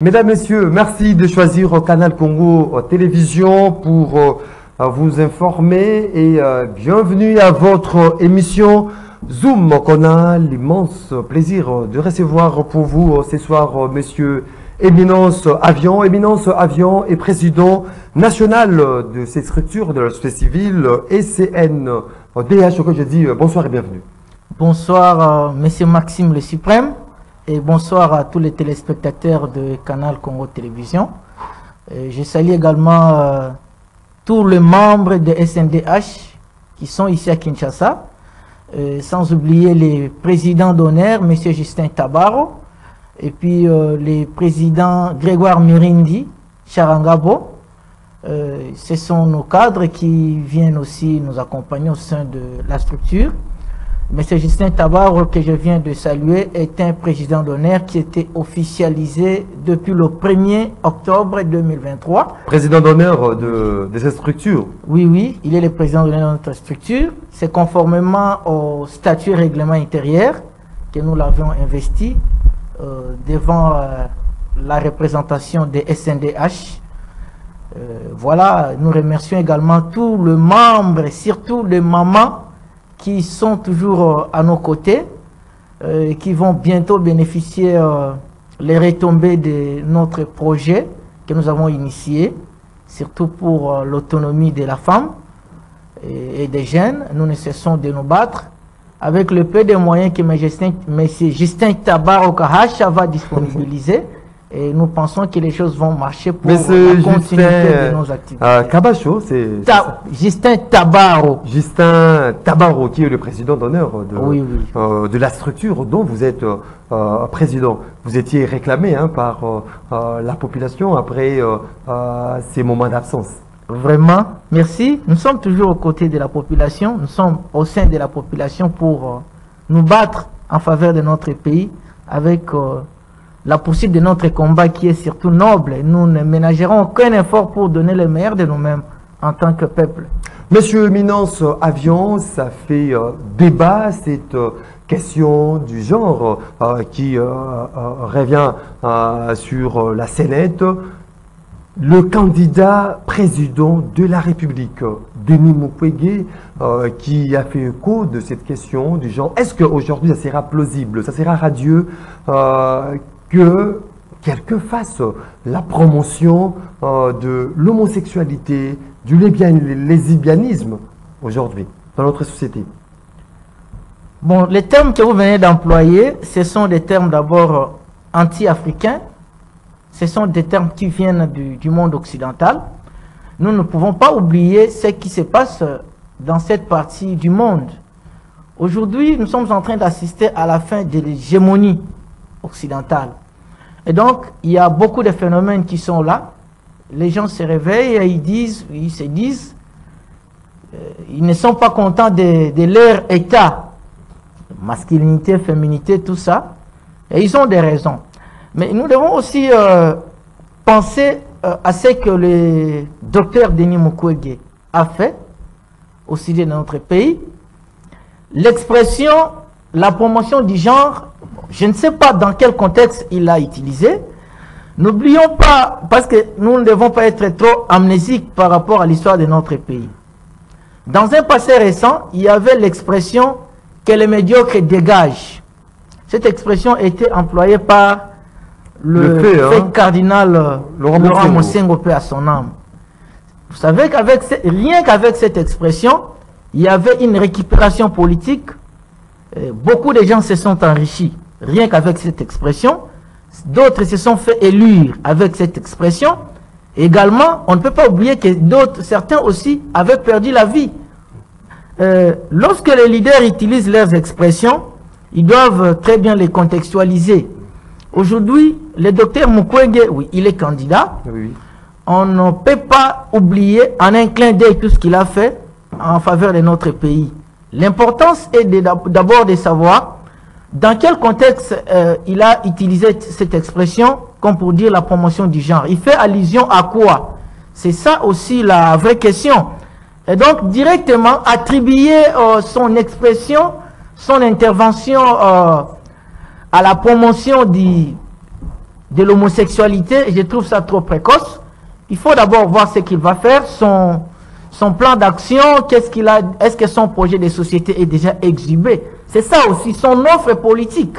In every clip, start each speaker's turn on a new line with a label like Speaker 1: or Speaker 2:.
Speaker 1: Mesdames, Messieurs, merci de choisir Canal Congo Télévision pour euh, vous informer et euh, bienvenue à votre émission Zoom qu'on a l'immense plaisir de recevoir pour vous euh, ce soir Monsieur Éminence Avion. Éminence Avion est président national de cette structure de la société civile ECN DH. Que je dis bonsoir et bienvenue.
Speaker 2: Bonsoir Monsieur Maxime le Suprême et bonsoir à tous les téléspectateurs de Canal Congo Télévision. je salue également euh, tous les membres de SNDH qui sont ici à Kinshasa, euh, sans oublier les présidents d'honneur, M. Justin Tabaro, et puis euh, les présidents Grégoire Mirindi, Charangabo. ce sont nos cadres qui viennent aussi nous accompagner au sein de la structure. M. Justin Tabar, que je viens de saluer, est un président d'honneur qui était officialisé depuis le 1er octobre 2023.
Speaker 1: Président d'honneur de, cette structure
Speaker 2: Oui, oui, il est le président d'honneur de notre structure. C'est conformément au statut règlement intérieur que nous l'avions investi euh, devant euh, la représentation des SNDH. Euh, voilà, nous remercions également tous les membres, surtout les mamans qui sont toujours euh, à nos côtés, euh, qui vont bientôt bénéficier euh, les retombées de notre projet que nous avons initié, surtout pour l'autonomie de la femme et, des jeunes. Nous ne cessons de nous battre avec le peu de moyens que M. Justin, Justin Tabar va disponibiliser. Et nous pensons que les choses vont marcher pour
Speaker 1: la continuité de nos activités. Euh, Cabacho, c'est...
Speaker 2: Justin Tabaro.
Speaker 1: Justin Tabaro, qui est le président d'honneur de, euh, de la structure dont vous êtes euh, président. Vous étiez réclamé hein, par la population après ces moments d'absence.
Speaker 2: Vraiment, merci. Nous sommes toujours aux côtés de la population. Nous sommes au sein de la population pour nous battre en faveur de notre pays avec la poursuite de notre combat qui est surtout noble. Nous ne ménagerons aucun effort pour donner le meilleur de nous-mêmes en tant que peuple.
Speaker 1: Monsieur Minence Avion, ça fait euh, débat cette euh, question du genre euh, qui revient sur la scénette. Le candidat président de la République, Denis Mukwege, qui a fait écho de cette question du genre, est-ce qu'aujourd'hui ça sera plausible, ça sera radieux que quelqu'un fasse la promotion euh, de l'homosexualité, du lesbianisme aujourd'hui dans notre société
Speaker 2: Bon, les termes que vous venez d'employer, ce sont des termes d'abord anti-africains, ce sont des termes qui viennent du, du, monde occidental. Nous ne pouvons pas oublier ce qui se passe dans cette partie du monde. Aujourd'hui, nous sommes en train d'assister à la fin de l'hégémonie occidentale. Et donc, il y a beaucoup de phénomènes qui sont là. Les gens se réveillent et ils disent, ils se disent, euh, ils ne sont pas contents de, leur état, masculinité, féminité, tout ça. Et ils ont des raisons. Mais nous devons aussi euh, penser euh, à ce que le docteur Denis Mukwege a fait au sujet de notre pays. L'expression, la promotion du genre je ne sais pas dans quel contexte il l'a utilisé. N'oublions pas, parce que nous ne devons pas être trop amnésiques par rapport à l'histoire de notre pays. Dans un passé récent, il y avait l'expression que les médiocres dégagent. Cette expression était employée par le, hein. cardinal euh, Laurent, Laurent à son âme. Vous savez qu'avec rien qu'avec cette expression, il y avait une récupération politique. beaucoup de gens se sont enrichis rien qu'avec cette expression. D'autres se sont fait élire avec cette expression. Également, on ne peut pas oublier que d'autres, certains aussi, avaient perdu la vie. Euh, lorsque les leaders utilisent leurs expressions, ils doivent très bien les contextualiser. Aujourd'hui, le docteur Mukwege, oui, il est candidat. On ne peut pas oublier en un clin d'œil tout ce qu'il a fait en faveur de notre pays. L'importance est d'abord de savoir dans quel contexte euh, il a utilisé cette expression comme pour dire la promotion du genre? Il fait allusion à quoi? C'est ça aussi la vraie question. Et donc directement attribuer euh, son expression, son intervention euh, à la promotion du, de l'homosexualité, je trouve ça trop précoce. Il faut d'abord voir ce qu'il va faire, son, son plan d'action, qu'est-ce qu'il a, est-ce que son projet de société est déjà exhibé? C'est ça aussi, son offre politique.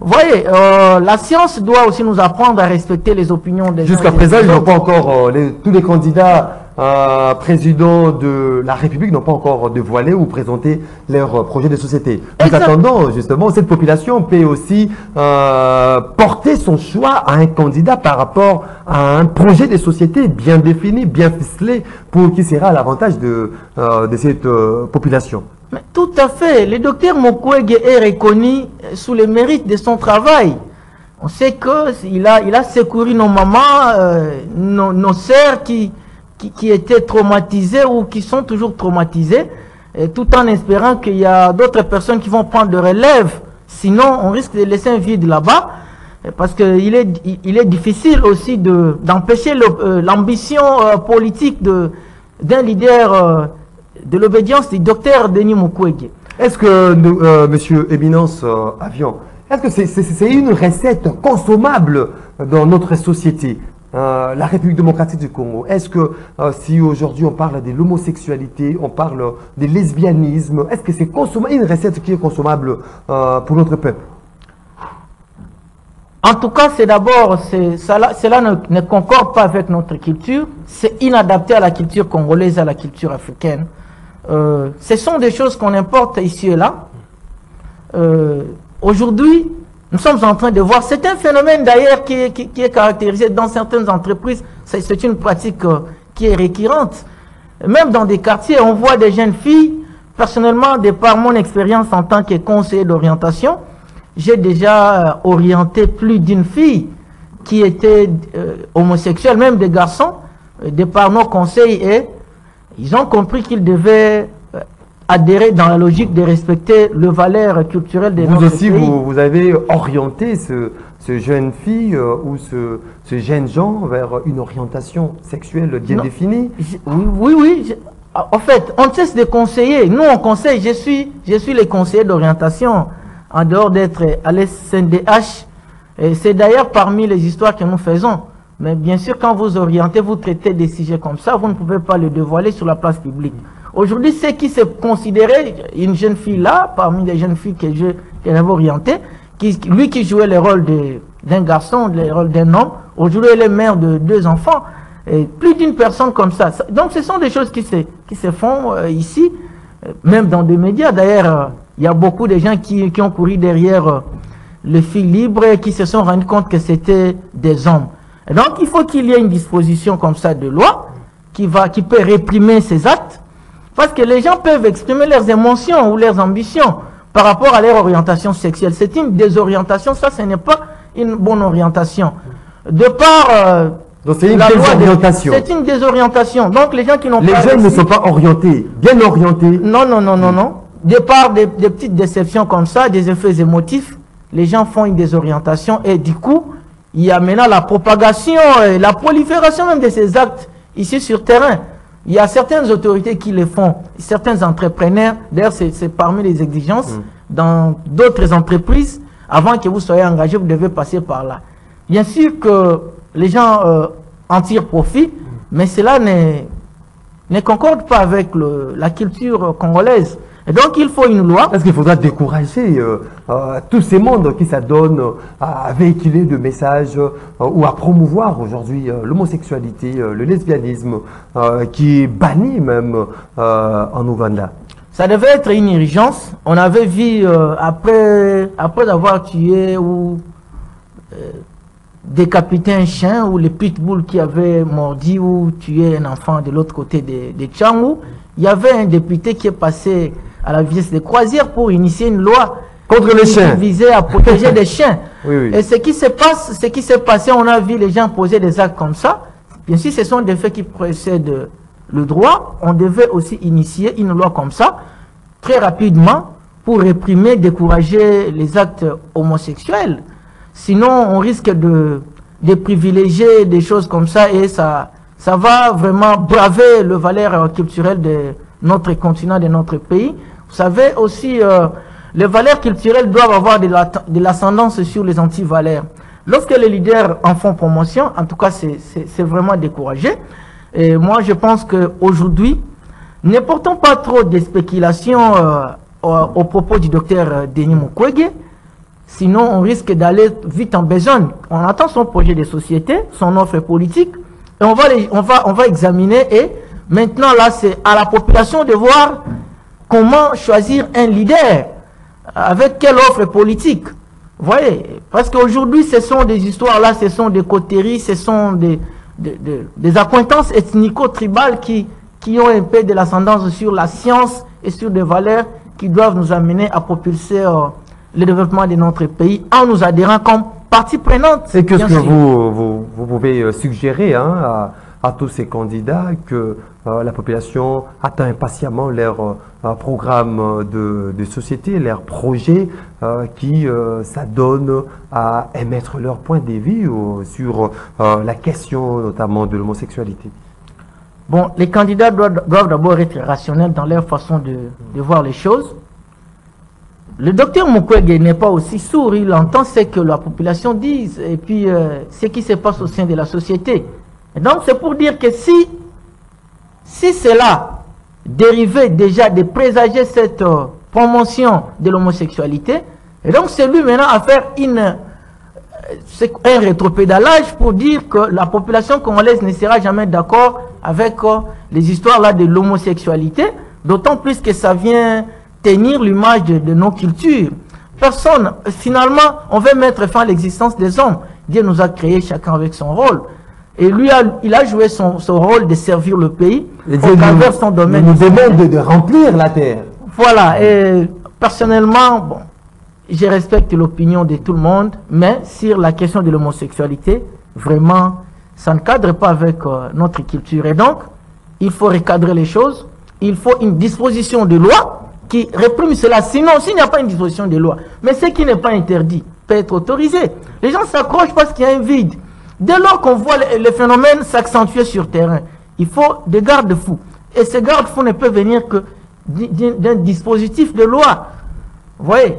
Speaker 2: Vous voyez, euh, la science doit aussi nous apprendre à respecter les opinions des
Speaker 1: Jusqu'à présent, ils n'ont pas encore, euh, tous les candidats euh, présidents de la République n'ont pas encore dévoilé ou présenté leur projet de société. Nous attendons justement, cette population peut aussi porter son choix à un candidat par rapport à un projet de société bien défini, bien ficelé, pour qui sera à l'avantage de, de cette population
Speaker 2: tout à fait. Le docteur Mukwege est reconnu sous le mérite de son travail. On sait qu'il a, il a secouru nos mamans, euh, nos, nos sœurs qui, qui, étaient traumatisées ou qui sont toujours traumatisées, tout en espérant qu'il y a d'autres personnes qui vont prendre de relève. Sinon, on risque de laisser un vide là-bas, parce qu'il est, il est difficile aussi d'empêcher euh, l'ambition euh, politique d'un leader de l'obédience du docteur Denis Mukwege.
Speaker 1: Est-ce que, euh, Monsieur Éminence euh, Avion, est-ce que c'est une recette consommable dans notre société euh, la République démocratique du Congo, est-ce que si aujourd'hui on parle de l'homosexualité, on parle du lesbianisme, est-ce que c'est une recette qui est consommable pour notre peuple?
Speaker 2: En tout cas, c'est d'abord, cela, cela ne, ne, concorde pas avec notre culture, c'est inadapté à la culture congolaise, à la culture africaine. Euh, ce sont des choses qu'on importe ici et là. Euh, aujourd'hui, nous sommes en train de voir, c'est un phénomène d'ailleurs qui, est caractérisé dans certaines entreprises, c'est une pratique euh, qui est récurrente. Même dans des quartiers, on voit des jeunes filles, personnellement, de par mon expérience en tant que conseiller d'orientation, j'ai déjà orienté plus d'une fille qui était homosexuelle, même des garçons, de par nos conseils et ils ont compris qu'ils devaient euh, adhérer dans la logique de respecter le valeur culturelle des
Speaker 1: Vous aussi, Vous, vous avez orienté ce, ce jeune fille euh, ou ce, ce, jeune gens vers une orientation sexuelle bien définie
Speaker 2: Oui, oui. oui en fait, on cesse de conseiller. Nous, on conseille. Je suis, je suis le conseiller d'orientation en dehors d'être à l'SNDH. C'est d'ailleurs parmi les histoires que nous faisons. Mais bien sûr, quand vous orientez, vous traitez des sujets comme ça, vous ne pouvez pas le dévoiler sur la place publique. Aujourd'hui, c'est qui s'est considéré une jeune fille là, parmi les jeunes filles que j'avais orientées, qui, lui qui jouait le rôle d'un garçon, le rôle d'un homme, aujourd'hui elle est mère de deux enfants, plus d'une personne comme ça. Donc ce sont des choses qui se, qui se font euh, ici, euh, même dans des médias. D'ailleurs, euh, il y a beaucoup de gens qui, qui ont couru derrière les filles libres et qui se sont rendus compte que c'était des hommes donc, il faut qu'il y ait une disposition comme ça de loi qui, va, qui peut réprimer ces actes. Parce que les gens peuvent exprimer leurs émotions ou leurs ambitions par rapport à leur orientation sexuelle. C'est une désorientation, ça, ce n'est pas une bonne orientation. De par... Euh,
Speaker 1: donc c'est une désorientation.
Speaker 2: C'est une désorientation. Donc les gens qui n'ont
Speaker 1: pas... Les jeunes ne sont pas orientés, bien orientés.
Speaker 2: Non, non, non, non, non. De par des, des petites déceptions comme ça, des effets émotifs, les gens font une désorientation et du coup, il y a maintenant la propagation et la prolifération même de ces actes ici sur terrain. Il y a certaines autorités qui le font, certains entrepreneurs, d'ailleurs c'est parmi les exigences, mm. dans d'autres entreprises, avant que vous soyez engagé, vous devez passer par là. Bien sûr que les gens euh, en tirent profit, mm. mais cela ne concorde pas avec le, la culture congolaise. Et donc il faut une loi.
Speaker 1: Est-ce qu'il faudra décourager euh, euh, tous ces mondes qui s'adonnent à véhiculer de messages euh, ou à promouvoir aujourd'hui l'homosexualité, le lesbianisme, qui est banni même en Ouganda
Speaker 2: Ça devait être une urgence. On avait vu après, après avoir tué ou décapité un chien ou les pitbulls qui avaient mordi ou tué un enfant de l'autre côté de, de Tchangou, il y avait un député qui est passé à la vitesse de croisière pour initier une loi
Speaker 1: contre les chiens.
Speaker 2: visait à protéger les chiens. Et ce qui se passe, ce qui s'est passé, on a vu les gens poser des actes comme ça. Bien sûr, ce sont des faits qui précèdent le droit. On devait aussi initier une loi comme ça, très rapidement, pour réprimer, décourager les actes homosexuels. Sinon, on risque de, de privilégier des choses comme ça et ça, ça va vraiment braver le valeur culturelle de notre continent, de notre pays. Vous savez aussi, euh, les valeurs culturelles doivent avoir de l'ascendance sur les antivaleurs. Lorsque les leaders en font promotion, en tout cas, c'est vraiment découragé. Et moi, je pense qu'aujourd'hui, ne portons pas trop de spéculations euh, au, propos du docteur euh, Denis Mukwege, sinon on risque d'aller vite en besogne. On attend son projet de société, son offre politique, et on va, on va, on va examiner. Et maintenant, là, c'est à la population de voir comment choisir un leader, avec quelle offre politique? Vous voyez Parce qu'aujourd'hui, ce sont des histoires-là, ce sont des coteries, ce sont des, des, acquaintances ethnico-tribales qui, qui ont un peu de l'ascendance sur la science et sur des valeurs qui doivent nous amener à propulser euh, le développement de notre pays en nous adhérant comme partie prenante.
Speaker 1: C'est que ce que vous, vous, vous, pouvez euh, suggérer hein, à, à, tous ces candidats que euh, la population attend impatiemment leur programme de, de, société, leurs projets qui s'adonnent à émettre leur point de vue sur la question notamment de l'homosexualité.
Speaker 2: Bon, les candidats doivent, d'abord être rationnels dans leur façon de, voir les choses. Le docteur Mukwege n'est pas aussi sourd, il entend ce que la population dit et puis euh, ce qui se passe au sein de la société. Et donc c'est pour dire que si, si cela dérivait déjà de présager cette euh, promotion de l'homosexualité, et donc c'est lui maintenant à faire une c'est un rétropédalage pour dire que la population congolaise ne sera jamais d'accord avec euh, les histoires là de l'homosexualité, d'autant plus que ça vient tenir l'image de, nos cultures. Personne, finalement, on veut mettre fin à l'existence des hommes. Dieu nous a créés chacun avec son rôle. Et lui, il a joué son, rôle de servir le pays
Speaker 1: au travers son domaine. Il nous demande de remplir la terre.
Speaker 2: Voilà. Et personnellement, bon, je respecte l'opinion de tout le monde, mais sur la question de l'homosexualité, vraiment, ça ne cadre pas avec euh, notre culture. Et donc, il faut recadrer les choses. Il faut une disposition de loi qui réprime cela. Sinon, s'il n'y a pas une disposition de loi, mais ce qui n'est pas interdit peut être autorisé. Les gens s'accrochent parce qu'il y a un vide. Dès lors qu'on voit le, phénomène s'accentuer sur terrain, il faut des garde-fous. Et ces garde-fous ne peuvent venir que d'un dispositif de loi. Vous voyez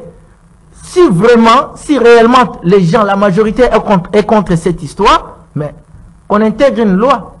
Speaker 2: si vraiment, si réellement les gens, la majorité est contre, cette histoire, mais on intègre une loi.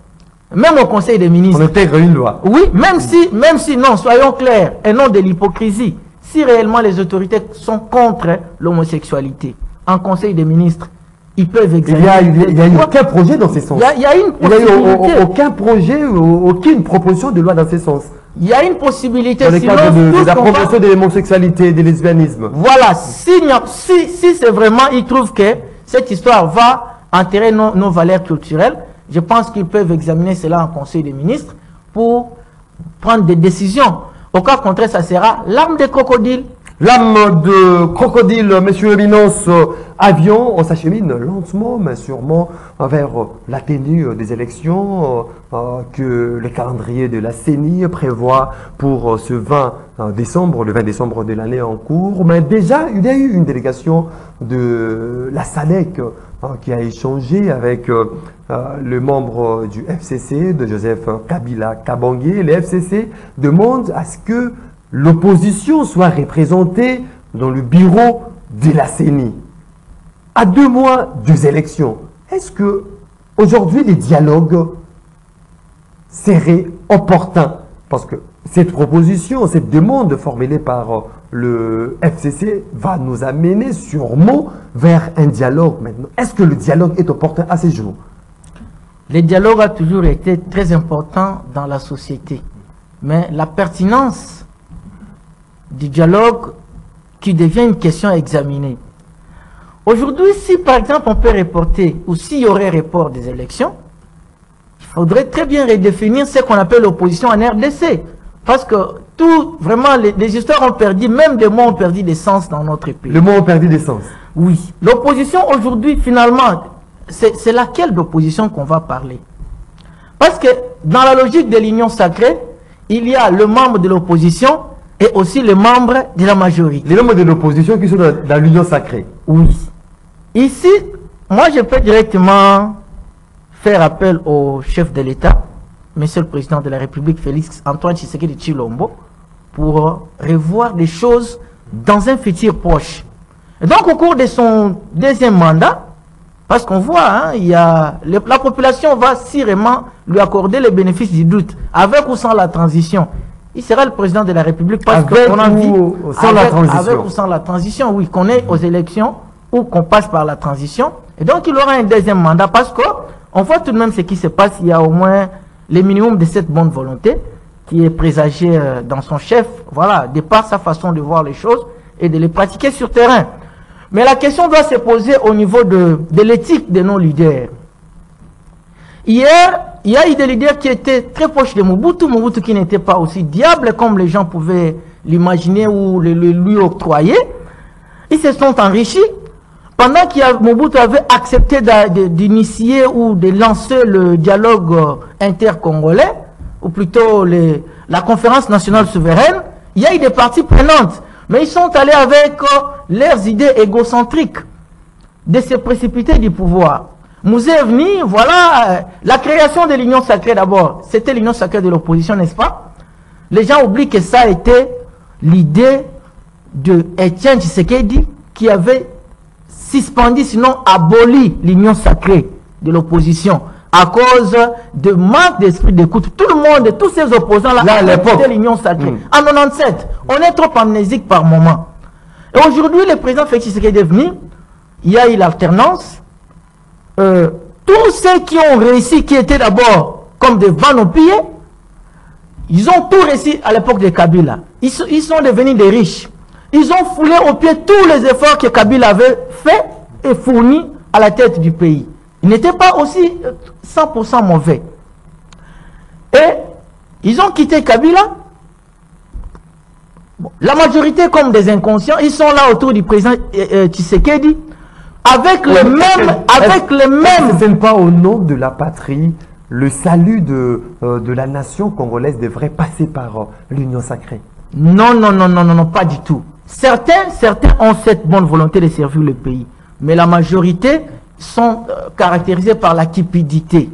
Speaker 2: Même au Conseil des ministres.
Speaker 1: On intègre une loi.
Speaker 2: Oui, même si, même si, non, soyons clairs, et non de l'hypocrisie. Si réellement les autorités sont contre l'homosexualité, en Conseil des ministres, ils peuvent examiner.
Speaker 1: Il n'y a, a, aucun projet dans ce sens.
Speaker 2: Il y a, une possibilité.
Speaker 1: Il n'y a aucun projet, aucune proposition de loi dans ce sens.
Speaker 2: Il y a une possibilité.
Speaker 1: Dans le cadre de, la promotion de l'homosexualité, de lesbianisme.
Speaker 2: Voilà, si, si, si c'est vraiment, ils trouvent que cette histoire va enterrer nos, nos valeurs culturelles, je pense qu'ils peuvent examiner cela en Conseil des ministres pour prendre des décisions. Au cas contraire, ça sera l'arme des crocodiles
Speaker 1: L'âme de crocodile, monsieur Minos, avion, on s'achemine lentement mais sûrement vers la tenue des élections euh, que le calendrier de la CENI prévoit pour ce 20 décembre, le 20 décembre de l'année en cours. Mais déjà, il y a eu une délégation de la SADEC hein, qui a échangé avec euh, le membre du FCC, de Joseph Kabila Kabangé. Le FCC demande à ce que l'opposition soit représentée dans le bureau de la CENI. À deux mois des élections, est-ce que aujourd'hui les dialogues seraient opportuns? Parce que cette proposition, cette demande formulée par le FCC va nous amener sûrement vers un dialogue maintenant. Est-ce que le dialogue est opportun à ces jours
Speaker 2: Le dialogue a toujours été très important dans la société. Mais la pertinence du dialogue qui devient une question à examiner. Aujourd'hui, si par exemple on peut reporter, ou s'il y aurait report des élections, il faudrait très bien redéfinir ce qu'on appelle l'opposition en RDC. Parce que tout, vraiment, les, histoires ont perdu, même des mots ont perdu des sens dans notre pays.
Speaker 1: Les mots ont perdu des sens.
Speaker 2: Oui. L'opposition aujourd'hui, finalement, c'est laquelle d'opposition qu'on va parler? Parce que dans la logique de l'union sacrée, il y a le membre de l'opposition et aussi les membres de la majorité.
Speaker 1: Les membres de l'opposition qui sont dans, l'union sacrée.
Speaker 2: Oui. Ici, moi je peux directement faire appel au chef de l'État, Monsieur le Président de la République, Félix Antoine Tshisekedi Chilombo, pour revoir des choses dans un futur proche. donc au cours de son deuxième mandat, Parce qu'on voit, hein, il y a, la population va sûrement lui accorder les bénéfices du doute, avec ou sans la transition. Il sera le président de la République
Speaker 1: parce qu'on a vu
Speaker 2: sans la transition. Avec ou sans la transition, oui, qu'on est aux élections ou qu'on passe par la transition. Et donc il aura un deuxième mandat parce qu'on voit tout de même ce qui se passe. Il y a au moins le minimum de cette bonne volonté qui est présagé euh, dans son chef, voilà, de par sa façon de voir les choses et de les pratiquer sur terrain. Mais la question doit se poser au niveau de, de l'éthique de nos leaders. Hier, il y a eu des leaders qui étaient très proches de Mobutu, Mobutu qui n'était pas aussi diable comme les gens pouvaient l'imaginer ou le, lui octroyer. Ils se sont enrichis. Pendant que Mobutu avait accepté d'initier ou de lancer le dialogue euh, intercongolais, ou plutôt la conférence nationale souveraine, il y a eu des parties prenantes. Mais ils sont allés avec euh, leurs idées égocentriques de se précipiter du pouvoir. Mouzé est venu, voilà, euh, la création de l'union sacrée d'abord, c'était l'union sacrée de l'opposition, n'est-ce pas? Les gens oublient que ça a été l'idée de Etienne Tshisekedi qui avait suspendu, sinon aboli l'union sacrée de l'opposition à cause de manque d'esprit d'écoute. Tout le monde, tous ces opposants-là,
Speaker 1: c'était
Speaker 2: l'union sacrée. Hmm. En 97, on est trop amnésique par moment. Et aujourd'hui, le président Félix Tshisekedi est venu, il y a eu l'alternance, euh, tous ceux qui ont réussi, qui étaient d'abord comme des pied, ils ont tout réussi à l'époque de Kabila. Ils, ils, sont devenus des riches. Ils ont foulé au pied tous les efforts que Kabila avait fait et fournis à la tête du pays. Ils n'étaient pas aussi 100% euh, mauvais. Et ils ont quitté Kabila. la majorité comme des inconscients, ils sont là autour du président euh, euh Tshisekedi avec les mêmes, avec les mêmes.
Speaker 1: Ce n'est pas au nom de la patrie. Le salut de, euh, de la nation congolaise devrait passer par euh, l'union sacrée?
Speaker 2: Non, non, non, non, non, non, pas du tout. Certains, certains ont cette bonne volonté de servir le pays, mais la majorité sont euh, caractérisés par la cupidité.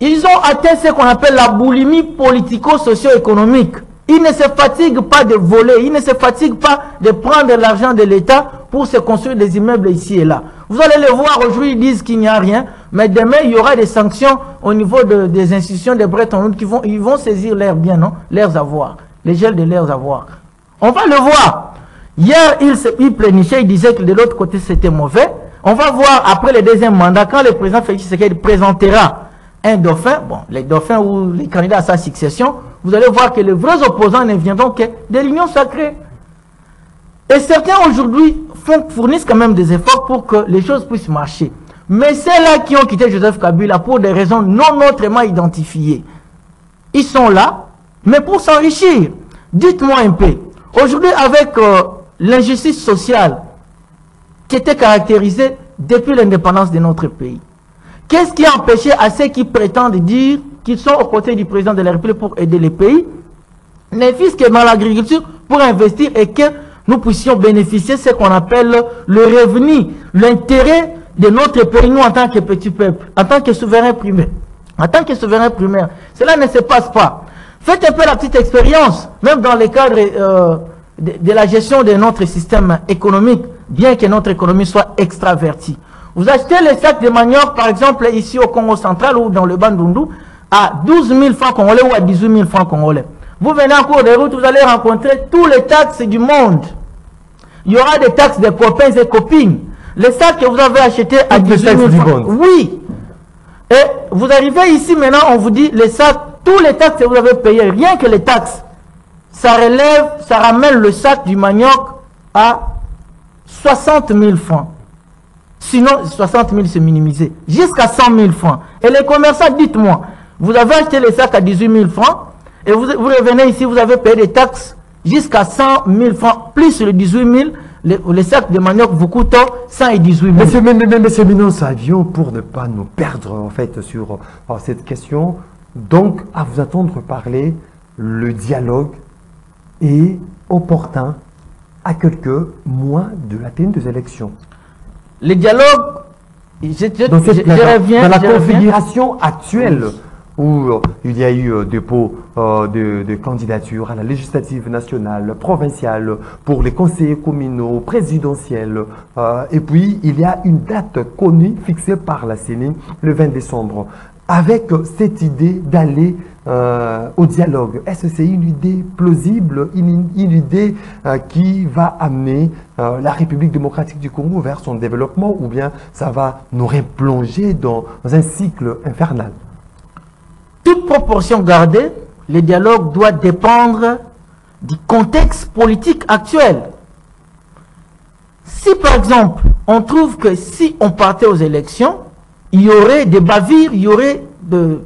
Speaker 2: Ils ont atteint ce qu'on appelle la boulimie politico-socio-économique. Ils ne se fatiguent pas de voler, ils ne se fatiguent pas de prendre l'argent de l'État pour se construire des immeubles ici et là. Vous allez le voir aujourd'hui, ils disent qu'il n'y a rien, mais demain, il y aura des sanctions au niveau des institutions de Bretton qui vont, saisir leurs biens, non? Leurs avoirs, les gels de leurs avoirs. On va le voir. Hier, il, se, il il disait que de l'autre côté, c'était mauvais. On va voir après le deuxième mandat, quand le président Félix Tshisekedi présentera un dauphin, bon, les dauphins ou les candidats à sa succession, vous allez voir que les vrais opposants ne viendront que de l'union sacrée. Et certains aujourd'hui fournissent quand même des efforts pour que les choses puissent marcher. Mais ceux-là qui ont quitté Joseph Kabila pour des raisons non autrement identifiées, ils sont là, mais pour s'enrichir. Dites-moi un peu, aujourd'hui avec euh, l'injustice sociale qui était caractérisée depuis l'indépendance de notre pays, qu'est-ce qui a empêché à ceux qui prétendent dire qu'ils sont aux côtés du président de la République pour aider les pays, dans l'agriculture pour investir et que nous puissions bénéficier de ce qu'on appelle le revenu, l'intérêt de notre pays, nous en tant que petit peuple, en tant que souverain primaire. En tant que souverain primaire, cela ne se passe pas. Faites un peu la petite expérience, même dans le cadre euh, de, de, la gestion de notre système économique, bien que notre économie soit extravertie. Vous achetez les sacs de manioc, par exemple, ici au Congo central ou dans le Bandundu, à 12 000 francs congolais ou à 18 000 francs congolais. Vous venez en cours de route, vous allez rencontrer tous les taxes du monde. Il y aura des taxes des copains et copines. Les sacs que vous avez achetés à 18 000 francs. Oui. Et vous arrivez ici maintenant, on vous dit les sacs, tous les taxes que vous avez payés, rien que les taxes, ça relève, ça ramène le sac du manioc à 60 000 francs. Sinon, 60 000 c'est minimisé. Jusqu'à 100 000 francs. Et les commerçants, dites-moi, vous avez acheté les sacs à 18 000 francs et vous, vous revenez ici, vous avez payé des taxes jusqu'à 100 000 francs, plus les 18 000, les, sacs de manioc vous coûtent 100 et 18 000.
Speaker 1: Monsieur, mais, monsieur Minos, avion, pour ne pas nous perdre en fait sur cette question, donc à vous attendre parler, le dialogue est opportun à quelques mois de la des élections.
Speaker 2: Le dialogue,
Speaker 1: je, je, dans, la configuration actuelle où euh, il y a eu euh, dépôt euh, de, de candidatures à la législative nationale, provinciale, pour les conseillers communaux, présidentiels. Et puis, il y a une date connue fixée par la CENI le 20 décembre avec cette idée d'aller au dialogue. Est-ce que c'est une idée plausible, une, idée qui va amener la République démocratique du Congo vers son développement ou bien ça va nous replonger dans un cycle infernal?
Speaker 2: Toute proportion gardée, le dialogue doit dépendre du contexte politique actuel. Si par exemple, on trouve que si on partait aux élections, il y aurait des bavires, il y aurait de-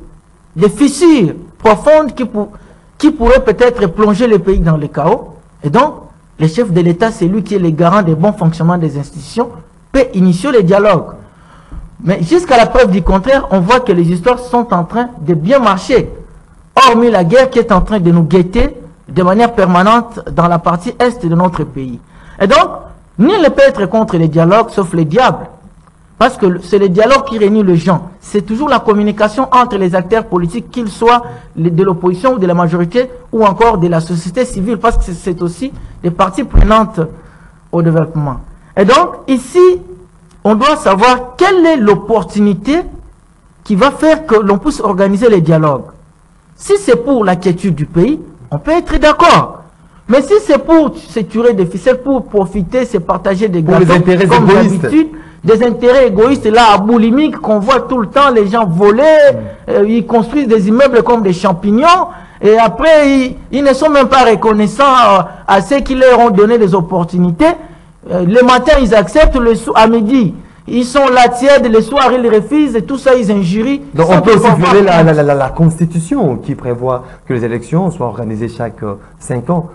Speaker 2: des fissures profondes qui pourraient peut-être plonger le pays dans le chaos. Et donc, le chef de l'État, c'est lui qui est le garant des bons fonctionnements des institutions, peut initier le dialogue. Mais jusqu'à la preuve du contraire, on voit que les histoires sont en train de bien marcher. Hormis la guerre qui est en train de nous guetter de manière permanente dans la partie est de notre pays. Et donc, nul ne peut être contre les dialogues sauf les diables. Parce que c'est le dialogue qui réunit les gens. C'est toujours la communication entre les acteurs politiques, qu'ils soient de l'opposition ou de la majorité, ou encore de la société civile, parce que c'est aussi des parties prenantes au développement. Et donc, ici, on doit savoir quelle est l'opportunité qui va faire que l'on puisse organiser les dialogues. Si c'est pour la quiétude du pays, on peut être d'accord. Mais si c'est pour se tuer des ficelles, pour profiter, se partager des
Speaker 1: Pour les
Speaker 2: gâteaux,
Speaker 1: intérêts
Speaker 2: comme d'habitude, des intérêts égoïstes là à boulimique qu'on voit tout le temps les gens voler, euh, ils construisent des immeubles comme des champignons et après ils, ils ne sont même pas reconnaissants euh, à ceux qui leur ont donné des opportunités. Euh, le matin ils acceptent, le à midi ils sont là tièdes, le soir ils refusent et tout ça ils injurient.
Speaker 1: Donc on peut aussi violer la, la- la- la- Constitution qui prévoit que les élections soient organisées chaque euh, cinq ans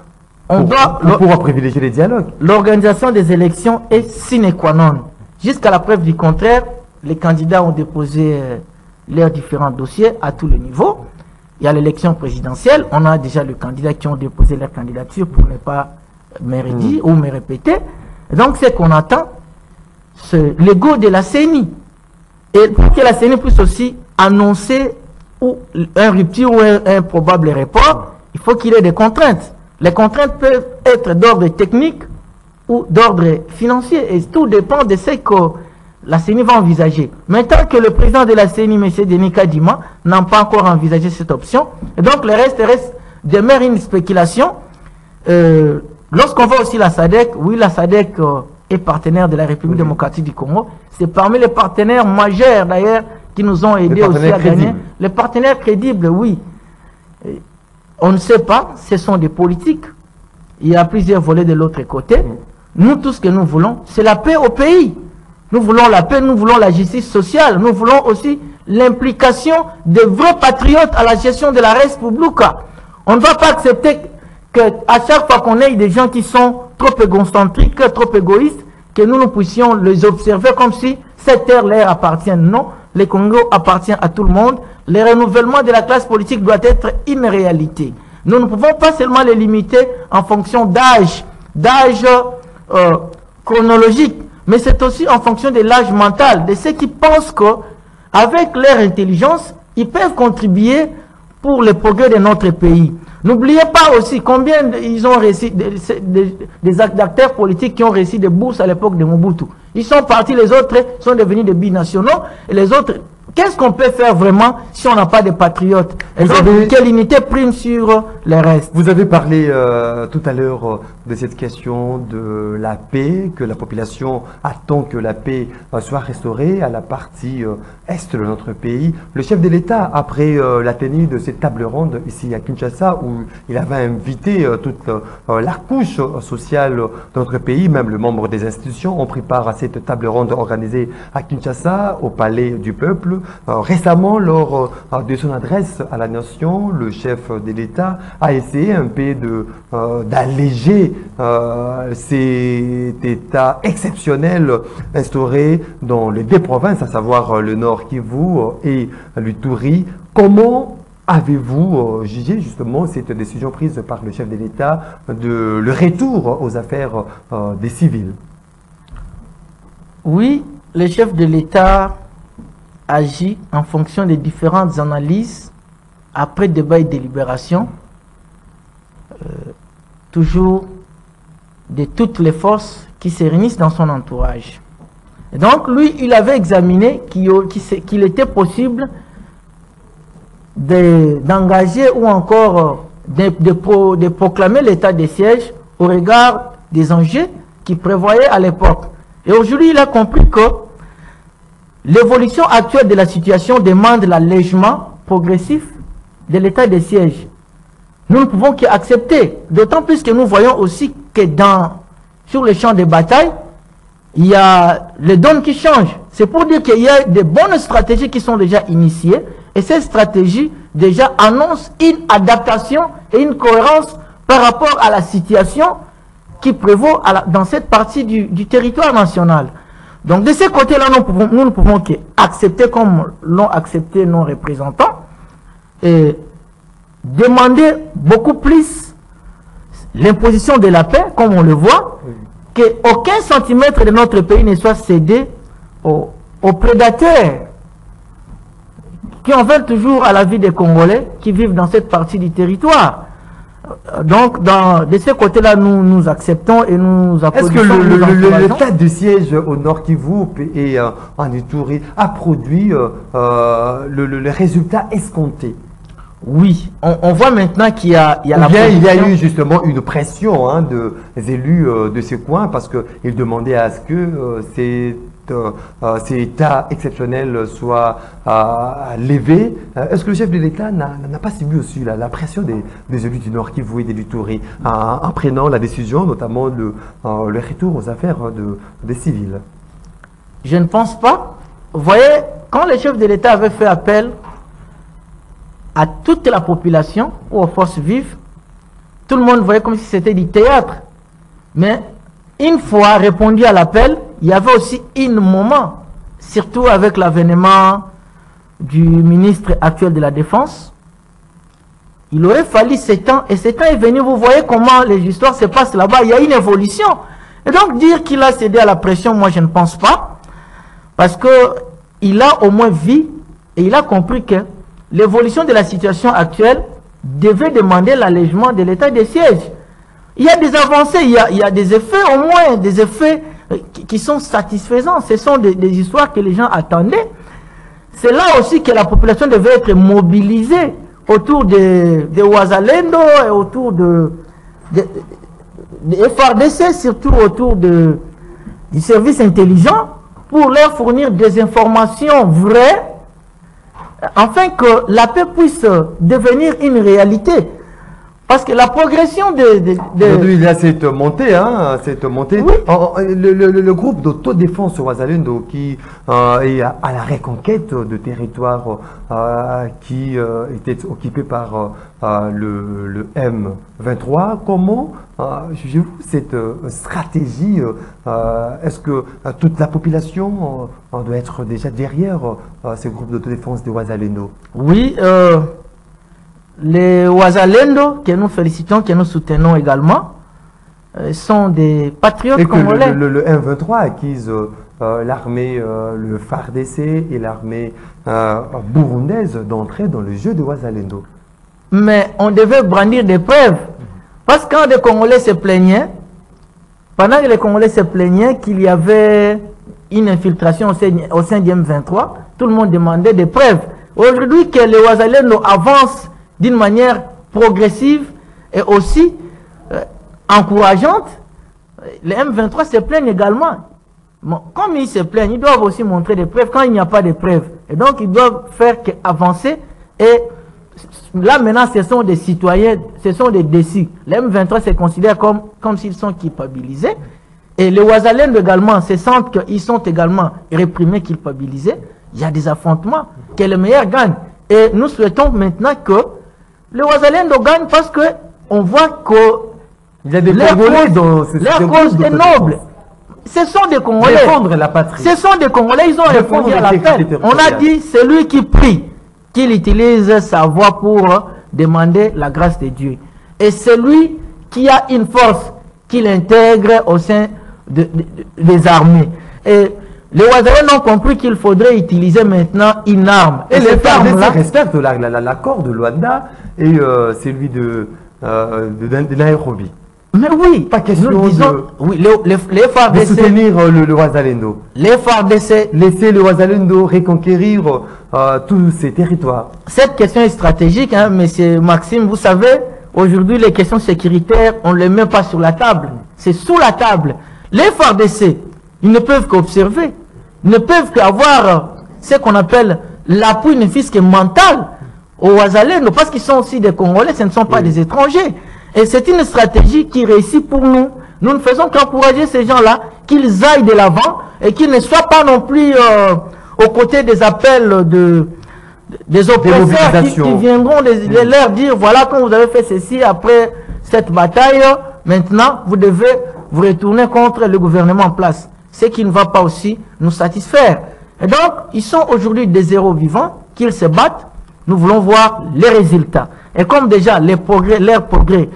Speaker 2: On
Speaker 1: pour,
Speaker 2: doit-
Speaker 1: pour pouvoir privilégier les dialogues.
Speaker 2: L'organisation des élections est sine qua non. Jusqu'à la preuve du contraire, les candidats ont déposé euh, leurs différents dossiers à tous les niveaux. Il y a l'élection présidentielle, on a déjà les candidats qui ont déposé leur candidature pour ne pas me redire ou me répéter. Donc, ce qu'on attend, c'est l'ego de la CENI. Et pour que la CENI puisse aussi annoncer ou un rupture ou un, un probable report, il faut qu'il y ait des contraintes. Les contraintes peuvent être d'ordre technique ou d'ordre financier. Et tout dépend de ce que la CENI va envisager. Maintenant que le président de la CENI, M. Denis Kadima, n'a pas encore envisagé cette option, et donc le reste, reste demeure une spéculation. Euh, Lorsqu'on voit aussi la SADEC, oui, la SADEC euh, est partenaire de la République démocratique du Congo. C'est parmi les partenaires majeurs, d'ailleurs, qui nous ont aidés aussi à gagner. Les partenaires crédibles, oui. Et on ne sait pas, ce sont des politiques. Il y a plusieurs volets de l'autre côté. Nous, tout ce que nous voulons, c'est la paix au pays. Nous voulons la paix, nous voulons la justice sociale, nous voulons aussi l'implication des vrais patriotes à la gestion de la République. On ne va pas accepter à chaque fois qu'on ait des gens qui sont trop égocentriques, trop égoïstes, que nous, nous puissions les observer comme si cette terre leur appartient. Non, le Congo appartient à tout le monde. Le renouvellement de la classe politique doit être une réalité. Nous ne pouvons pas seulement les limiter en fonction d'âge, d'âge euh, chronologique, mais c'est aussi en fonction de l'âge mental, de ceux qui pensent que avec leur intelligence, ils peuvent contribuer pour le progrès de notre pays. N'oubliez pas aussi combien ils ont réussi, des, des- des act- acteurs politiques qui ont réussi des bourses à l'époque de Mobutu. Ils sont partis, les autres sont devenus des binationaux, et les autres, qu'est-ce qu'on peut faire vraiment si on n'a pas de patriotes? Et
Speaker 1: Vous avez-
Speaker 2: quelle unité prime sur les restes
Speaker 1: Vous avez parlé euh, tout à l'heure euh, de cette question de la paix, que la population attend que la paix euh, soit restaurée à la partie euh, est de notre pays. Le chef de l'État, après euh, la tenue de cette table ronde ici à Kinshasa, où il avait invité euh, toute euh, la couche euh, sociale de notre pays, même le membre des institutions, ont pris part à cette table ronde organisée à Kinshasa, au Palais du Peuple. Euh, récemment, lors euh, de son adresse à la nation, le chef de l'État a essayé un peu euh, d'alléger cet état exceptionnel instauré dans les deux provinces, à savoir le Nord Kivu et l'Uturi. Comment avez-vous jugé justement cette décision prise par le chef de l'État de le retour aux affaires des civils?
Speaker 2: Oui, le chef de l'État agit en fonction des différentes analyses après débat et délibération, euh, toujours de toutes les forces qui se réunissent dans son entourage. Donc, lui, il avait examiné qu'il était possible d'engager ou encore de, de proclamer l'état de siège au regard des enjeux qu'il prévoyait à l'époque. Et aujourd'hui, il a compris que l'évolution actuelle de la situation demande l'allègement progressif de l'état de siège. Nous ne pouvons qu'accepter, d'autant plus que nous voyons aussi que sur le champ de bataille, il y a les donnes qui changent. C'est pour dire qu'il y a des bonnes stratégies qui sont déjà initiées et ces stratégies déjà annoncent une adaptation et une cohérence par rapport à la situation qui prévaut dans cette partie du, territoire national. Donc de ce côté-là, nous, nous ne pouvons qu'accepter comme l'ont accepté nos représentants et demander beaucoup plus l'imposition de la paix, comme on le voit, qu'aucun centimètre de notre pays ne soit cédé aux, aux prédateurs qui en veulent toujours à la vie des Congolais qui vivent dans cette partie du territoire. Donc, dans, de ce côté-là, nous, nous acceptons et nous
Speaker 1: Est-ce que le, cas de siège au Nord Kivu et euh, en Ituri a produit euh, euh, le, résultat escompté?
Speaker 2: Oui, on, voit maintenant qu'il y a,
Speaker 1: il y a la il y a eu justement une pression hein, de, des élus de ce coin parce qu'ils demandaient à ce que c'est euh, ces états exceptionnels soient euh, levés. Euh, est-ce que le chef de l'État n'a pas subi aussi la, pression des, élus du Nord Kivu et des Lutouri en, prenant la décision, notamment le, retour aux affaires de, des civils?
Speaker 2: Je ne pense pas. Vous voyez, quand le chef de l'État avait fait appel à toute la population ou aux forces vives, tout le monde voyait comme si c'était du théâtre. Mais une fois répondu à l'appel, il y avait aussi un moment, surtout avec l'avènement du ministre actuel de la Défense, il aurait fallu sept ans, et sept ans est venu, vous voyez comment les histoires se passent là-bas, il y a une évolution. Et donc dire qu'il a cédé à la pression, moi je ne pense pas, parce qu'il a au moins vu, et il a compris que l'évolution de la situation actuelle devait demander l'allègement de l'état de siège. Il y a des avancées, il y a, il des effets, au moins des effets qui, sont satisfaisants. Ce sont des, histoires que les gens attendaient. C'est là aussi que la population devait être mobilisée autour de, de Ouazalendo et autour de, de, FRDC, surtout autour de, du service intelligent, pour leur fournir des informations vraies, afin que la paix puisse devenir une réalité. Parce que la progression de... de,
Speaker 1: Aujourd'hui, il y a cette montée, hein, cette montée. Le, le, le, groupe d'autodéfense Ouazalendo qui euh, est à, la reconquête de territoires euh, qui euh, étaient occupés par le, le, M23, comment jugez-vous cette stratégie Est-ce que toute la population doit être déjà derrière ce groupe d'autodéfense de Ouazalendo
Speaker 2: Oui, les Ouazalendo, que nous félicitons, que nous soutenons également, euh, sont des patriotes et congolais.
Speaker 1: Le, le, M23 acquise euh, euh, l'armée, le FARDC et l'armée burundaise d'entrer dans le jeu de Ouazalendo.
Speaker 2: Mais on devait brandir des preuves. Parce que quand les Congolais se plaignaient, pendant que les Congolais se plaignaient qu'il y avait une infiltration au sein, au sein du M23, tout le monde demandait des preuves. Aujourd'hui que les Ouazalendo avancent d'une manière progressive et aussi euh, encourageante. Les M23 se plaignent également. comme ils se plaignent, ils doivent aussi montrer des preuves quand il n'y a pas de preuves. Et donc, ils doivent faire qu'avancer. Et là, maintenant, ce sont des citoyens, ce sont des déçus. Les M23 se considèrent comme, comme s'ils sont culpabilisés. Et les Ouazalènes également se sentent qu'ils sont également réprimés, culpabilisés. Il y a des affrontements, que le meilleur gagne. Et nous souhaitons maintenant que le Ouazalendo gagne parce que on voit que
Speaker 1: il y a des leur cause,
Speaker 2: leur cause est noble. Ce sont des Congolais.
Speaker 1: Défendre la patrie.
Speaker 2: Ce sont des Congolais, ils ont répondu à l'appel. On a dit, c'est lui qui prie, qu'il utilise sa voix pour demander la grâce de Dieu. Et c'est lui qui a une force qu'il intègre au sein des armées. Et Les Ouazalais ont compris qu'il faudrait utiliser maintenant une arme.
Speaker 1: Et, les FARDC respectent la- la- la- l'accord de Luanda et euh, celui de, euh, de, de Nairobi.
Speaker 2: Mais oui,
Speaker 1: Pas question
Speaker 2: nous disons,
Speaker 1: de-
Speaker 2: oui, les, les, les
Speaker 1: De
Speaker 2: FARDC,
Speaker 1: soutenir euh, le, le Ouazalendo.
Speaker 2: les FARDC,
Speaker 1: Laisser le Ouazalendo reconquérir euh, tous ces territoires.
Speaker 2: cette question est stratégique, hein, monsieur Maxime. Vous savez, aujourd'hui, les questions sécuritaires, on ne les met pas sur la table. C'est sous la table. Les FARDC, ils ne peuvent qu'observer. Ne peuvent qu'avoir ce qu'on appelle l'appui ne fût-ce que mental aux Ouazalendo, parce qu'ils sont aussi des Congolais, ce ne sont pas
Speaker 1: Oui.
Speaker 2: des étrangers. Et c'est une stratégie qui réussit pour nous. Nous ne faisons qu'encourager ces gens-là, qu'ils aillent de l'avant et qu'ils ne soient pas non plus euh, aux côtés des appels de, des oppresseurs qui, viendront les, les leur dire voilà quand vous avez fait ceci après cette bataille, maintenant vous devez vous retourner contre le gouvernement en place. Ce qui ne va pas aussi nous satisfaire. Et donc, ils sont aujourd'hui des héros vivants, qu'ils se battent. Nous voulons voir les résultats. Et comme déjà les progrès, leurs progrès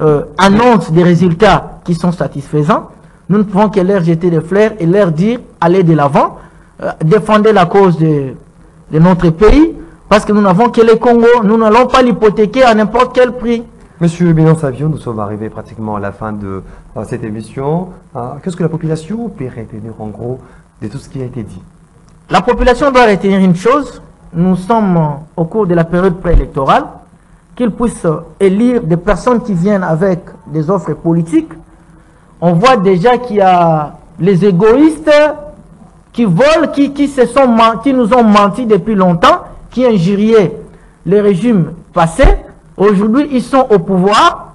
Speaker 2: euh, annoncent des résultats qui sont satisfaisants, nous ne pouvons que leur jeter des fleurs et leur dire allez de l'avant, euh, défendez la cause de, de notre pays, parce que nous n'avons que le Congo, nous n'allons pas l'hypothéquer à n'importe quel prix.
Speaker 1: Monsieur Binon Savio, nous sommes arrivés pratiquement à la fin de euh, cette émission. Euh, Qu'est-ce que la population peut retenir en gros de tout ce qui a été dit?
Speaker 2: La population doit retenir une chose, nous sommes au cours de la période préélectorale, qu'ils puissent élire des personnes qui viennent avec des offres politiques. On voit déjà qu'il y a les égoïstes qui volent, qui, se sont, qui nous ont menti depuis longtemps, qui injuriaient les régimes passés. Aujourd'hui, ils sont au pouvoir.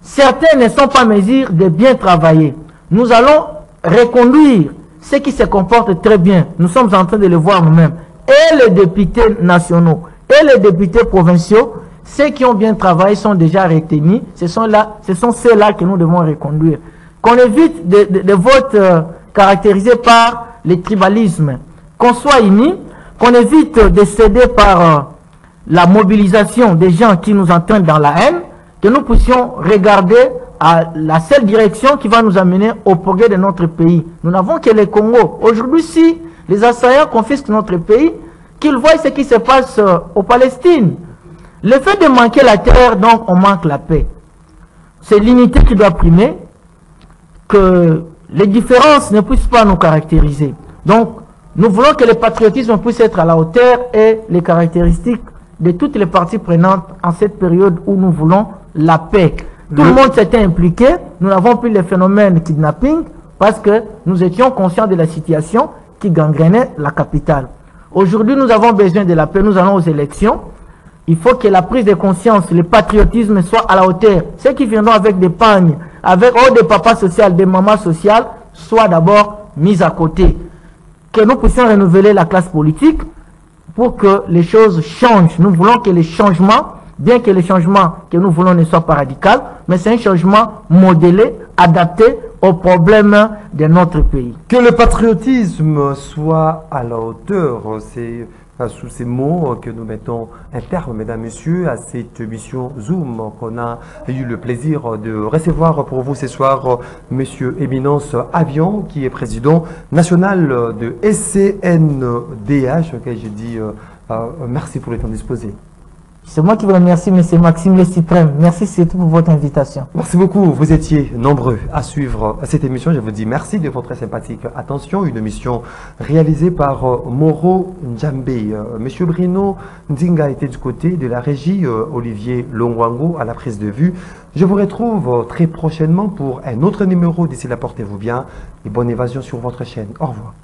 Speaker 2: Certains ne sont pas mesures de bien travailler. Nous allons reconduire ceux qui se comportent très bien. Nous sommes en train de le voir nous-mêmes. Et les députés nationaux et les députés provinciaux, ceux qui ont bien travaillé sont déjà retenus. Ce sont, là, ce sont ceux-là que nous devons reconduire. Qu'on évite des de, de votes euh, caractérisés par le tribalisme. Qu'on soit unis, qu'on évite de céder par euh, la mobilisation des gens qui nous entraînent dans la haine, que nous puissions regarder à la seule direction qui va nous amener au progrès de notre pays. Nous n'avons que le Congo. Aujourd'hui, si les assaillants confisquent notre pays, qu'ils voient ce qui se passe euh, au Palestine. Le fait de manquer la terre, donc on manque la paix. C'est l'unité qui doit primer, que les différences ne puissent pas nous caractériser. Donc, nous voulons que le patriotisme puisse être à la hauteur et les caractéristiques de toutes les parties prenantes en cette période où nous voulons la paix. Tout le,
Speaker 1: Le-
Speaker 2: monde s'était impliqué, nous n'avons plus le phénomène kidnapping parce que nous étions conscients de la situation qui gangrénait la capitale. Aujourd'hui, nous avons besoin de la paix, nous allons aux élections. Il faut que la prise de conscience, le patriotisme soit à la hauteur. Ceux qui viendront avec des pagnes, avec oh, des papas sociaux, des mamans sociales, soient d'abord mis à côté. Que nous puissions renouveler la classe politique pour que les choses changent. Nous voulons que les changements, bien que les changements que nous voulons ne soient pas radicaux, mais c'est un changement modélé, adapté aux problèmes de notre pays.
Speaker 1: Que le patriotisme soit à la hauteur, sous ces mots que nous mettons un terme, mesdames, messieurs, à cette émission Zoom qu'on a eu le plaisir de recevoir pour vous ce soir, monsieur Éminence Avion, qui est président national de SCNDH, auquel je dis euh, euh, merci pour le temps disposé.
Speaker 2: C'est moi qui vous remercie, M. Maxime Le Suprême. Merci surtout pour votre invitation.
Speaker 1: Merci beaucoup. Vous étiez nombreux à suivre cette émission. Je vous dis merci de votre sympathique attention. Une émission réalisée par euh, Moro Njambe. Euh, Monsieur Bruno Ndinga était du côté de la régie. euh, Olivier Longwango à la prise de vue. Je vous retrouve très prochainement pour un autre numéro. D'ici là, portez-vous bien et bonne évasion sur votre chaîne. Au revoir.